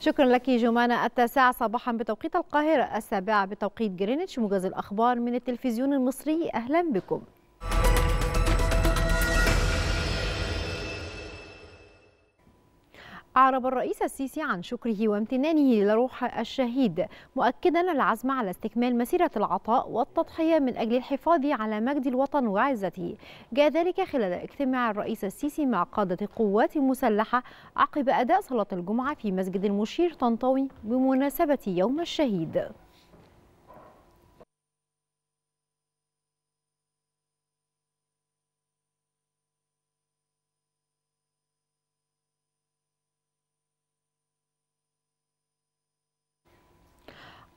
شكرا لك جمانة التاسعة صباحا بتوقيت القاهرة السابعة بتوقيت جرينتش موجز الأخبار من التلفزيون المصري أهلا بكم. أعرب الرئيس السيسي عن شكره وامتنانه لروح الشهيد مؤكدا العزم على استكمال مسيرة العطاء والتضحية من أجل الحفاظ على مجد الوطن وعزته. جاء ذلك خلال اجتماع الرئيس السيسي مع قادة القوات المسلحة عقب أداء صلاة الجمعة في مسجد المشير طنطاوي بمناسبة يوم الشهيد.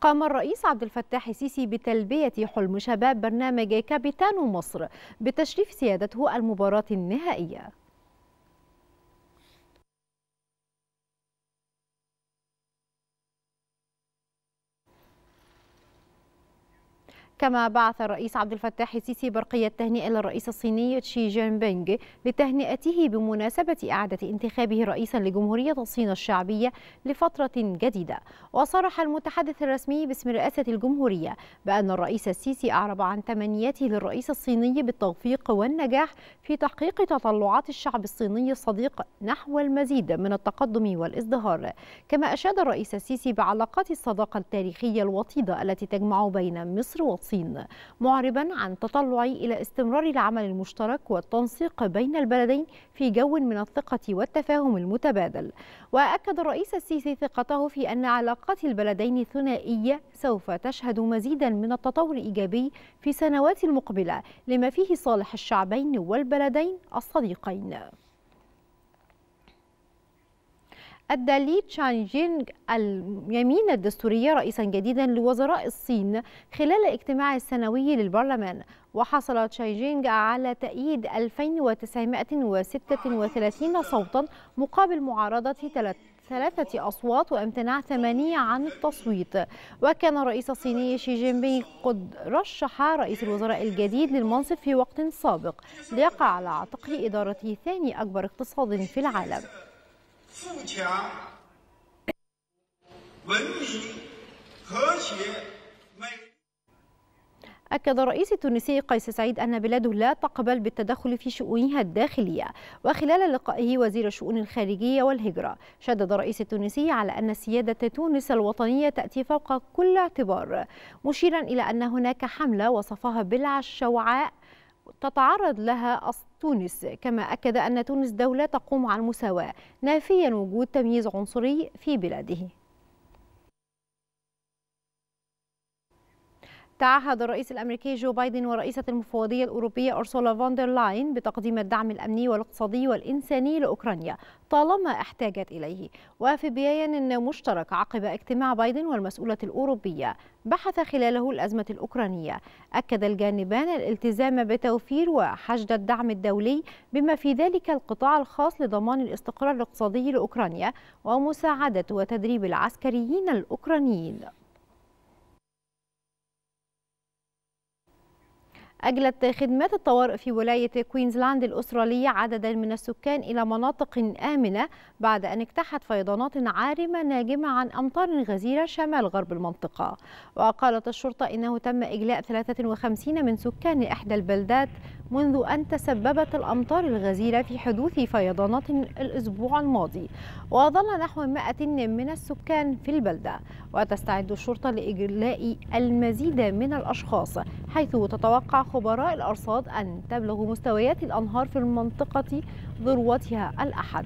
قام الرئيس عبد الفتاح السيسي بتلبية حلم شباب برنامج كابيتانو مصر بتشريف سيادته المباراة النهائية. كما بعث الرئيس عبد الفتاح السيسي برقية تهنئة للرئيس الصيني تشي جين بينغ لتهنئته بمناسبة إعادة انتخابه رئيسا لجمهورية الصين الشعبية لفترة جديدة. وصرح المتحدث الرسمي باسم رئاسة الجمهورية بأن الرئيس السيسي أعرب عن تمنياته للرئيس الصيني بالتوفيق والنجاح في تحقيق تطلعات الشعب الصيني الصديق نحو المزيد من التقدم والإزدهار. كما أشاد الرئيس السيسي بعلاقات الصداقة التاريخية الوطيدة التي تجمع بين مصر والصين الصين معربا عن تطلعي إلى استمرار العمل المشترك والتنسيق بين البلدين في جو من الثقة والتفاهم المتبادل. وأكد الرئيس السيسي ثقته في أن علاقات البلدين ثنائية سوف تشهد مزيدا من التطور الإيجابي في السنوات المقبلة لما فيه صالح الشعبين والبلدين الصديقين. أدى لي تشانجينغ اليمين الدستورية رئيسا جديدا لوزراء الصين خلال اجتماع السنوي للبرلمان وحصل تشايجينغ على تأييد 2936 صوتا مقابل معارضة ثلاثة أصوات وامتناع ثمانية عن التصويت. وكان الرئيس الصيني شي جين بينغ قد رشح رئيس الوزراء الجديد للمنصب في وقت سابق ليقع على عاتقه إدارة ثاني أكبر اقتصاد في العالم. 富强、文明、和谐、美。أكد الرئيس التونسي قيس سعيد أن بلاده لا تقبل بالتدخل في شؤونها الداخلية وخلال لقائه وزير الشؤون الخارجية والهجرة شدد الرئيس التونسي على أن سيادة تونس الوطنية تأتي فوق كل اعتبار مشيرا إلى أن هناك حملة وصفها بالعشوعاء تتعرض لها تونس كما أكد أن تونس دولة تقوم على المساواة نافيا وجود تمييز عنصري في بلاده. تعهد الرئيس الأمريكي جو بايدن ورئيسة المفوضية الأوروبية أورسولا فون دير لاين بتقديم الدعم الأمني والاقتصادي والإنساني لأوكرانيا طالما احتاجت إليه. وفي بيان مشترك عقب اجتماع بايدن والمسؤولة الأوروبية بحث خلاله الأزمة الأوكرانية. أكد الجانبان الالتزام بتوفير وحشد الدعم الدولي بما في ذلك القطاع الخاص لضمان الاستقرار الاقتصادي لأوكرانيا ومساعدة وتدريب العسكريين الأوكرانيين. أجلت خدمات الطوارئ في ولاية كوينزلاند الأسترالية عددا من السكان إلى مناطق آمنة بعد أن اجتاحت فيضانات عارمة ناجمة عن أمطار غزيرة شمال غرب المنطقة. وقالت الشرطة إنه تم إجلاء 53 من سكان إحدى البلدات منذ أن تسببت الأمطار الغزيرة في حدوث فيضانات الأسبوع الماضي وظل نحو 100 من السكان في البلدة وتستعد الشرطة لإجلاء المزيد من الأشخاص حيث تتوقع خبراء الأرصاد أن تبلغ مستويات الأنهار في المنطقة ذروتها الأحد.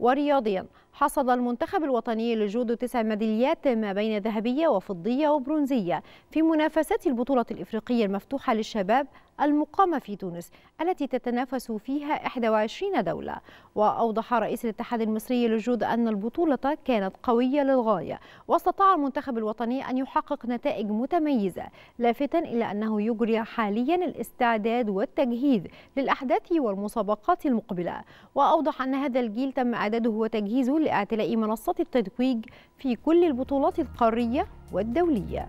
ورياضيا حصد المنتخب الوطني للجودو تسع ميداليات ما بين ذهبية وفضية وبرونزية في منافسات البطولة الإفريقية المفتوحة للشباب المقامة في تونس التي تتنافس فيها 21 دولة. وأوضح رئيس الاتحاد المصري للجود أن البطولة كانت قوية للغاية. واستطاع المنتخب الوطني أن يحقق نتائج متميزة لافتا إلى أنه يجري حاليا الاستعداد والتجهيز للأحداث والمسابقات المقبلة. وأوضح أن هذا الجيل تم إعداده وتجهيزه لإعتلاء منصات التتويج في كل البطولات القارية والدولية.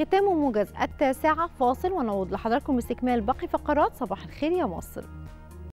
ختام موجز التاسعة فاصل ونعود لحضراتكم باستكمال باقي فقرات صباح الخير يا مصر.